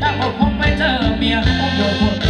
ถ้าผมคงไปเจอเมียผมโดนคน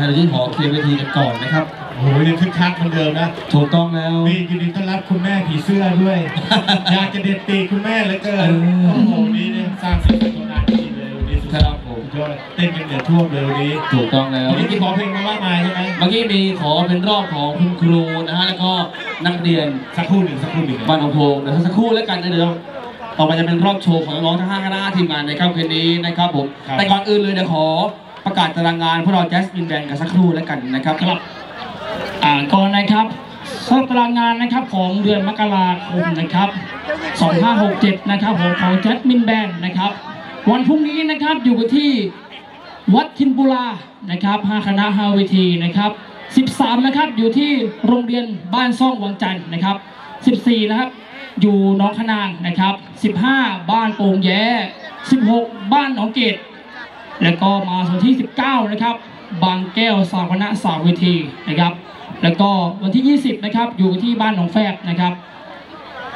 ฮัเดี๋ยวที่ขอเคลียร์เวทีกันก่อนนะครับ โอ้ยยังคึกคักเหมือนเดิมนะถูกต้องแล้วมียินดีต้อนรับคุณแม่ผีเสื้อด้วย อยากจะเด็ดตีคุณแม่เลยเกินโอ้โหนี้เนี่ยสร้างเสียงเป็นคนอาชีเลยวันนี้สุดยอดสุดยอดเต้นกันเดือดท่วมเลยวันนี้ถูกต้องแล้ววันนี้ขอเพลงมาบ้างไหมใช่ไหมเมื่อกี้มีขอเป็นรอบของคุณครูนะฮะแล้วก็นักเรียนสักครู่หนึ่งสักครู่หนึ่งบ้านของโพงเดี๋ยวสักครู่แล้วกันนะเดี๋ยวต่อไปจะเป็นรอบโชว์ของน้องทั้งห้าคณะทีมงานในค่ำคืนนี้นะครับผม แต่ก่อนอื่นเลยเดี๋ยวขอ ประกาศตารางงานพวกเราแจสมินแบนกันสักครู่แล้วกันนะครับครับอ่าก่อนนะครับสำหรับตารางงานนะครับของเดือนมกราคมนะครับ 2567 นะครับผมของแจ็คมินแบนนะครับ วันพรุ่งนี้นะครับอยู่กันที่วัดทินบุรานะครับ5คณะ5เวทีนะครับ13 นะครับอยู่ที่โรงเรียนบ้านซ่องวังจันทร์นะครับ 14 นะครับ อยู่หน้องขนางนะครับ 15 บ้านโป่งแย้16 บ้านหนองเกต แล้วก็มาส่วนที่ 19 นะครับ บางแก้วสาวคณะสาวเวทีนะครับ แล้วก็วันที่ 20 นะครับ อยู่ที่บ้านหนองแฟบนะครับ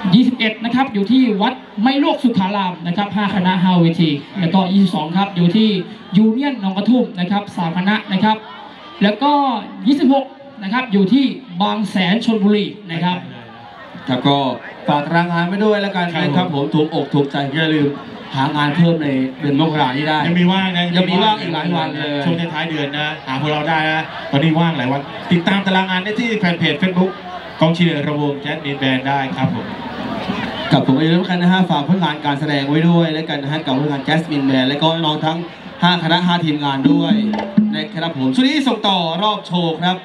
21 นะครับ อยู่ที่วัดไม่ลวกสุขารามนะครับ5คณะ5เวที แล้วก็ 22 ครับ อยู่ที่ยูเนียนหนองกระทุ่มนะครับ3คณะนะครับ แล้วก็ 26 นะครับ อยู่ที่บางแสนชลบุรีนะครับ ครับก็ฝากตารางงานไว้ด้วยแล้วกันนะครับผมถูกอกถูกใจอย่าลืมหางานเพิ่มในเดือนมกรานี้ได้ ยังมีว่างนะยังมีว่างอีกหลายวันเลยช่วงท้ายๆเดือนนะหาพวกเราได้นะตอนนี้ว่างหลายวัน ติดตามตารางงานได้ที่แฟนเพจ Facebook กองเชียร์ระวงแจ๊ดมินแบนได้ครับผมกับผมเองแล้วกันนะฮะฝากผลงานการแสดงไว้ด้วยแล้วกันนะฮะกับผลงานแจสมินแบนและก็น้องทั้ง 5 คณะ 5 ทีมงานด้วยนะครับผมช่วงนี้ส่งต่อรอบโชว์ครับ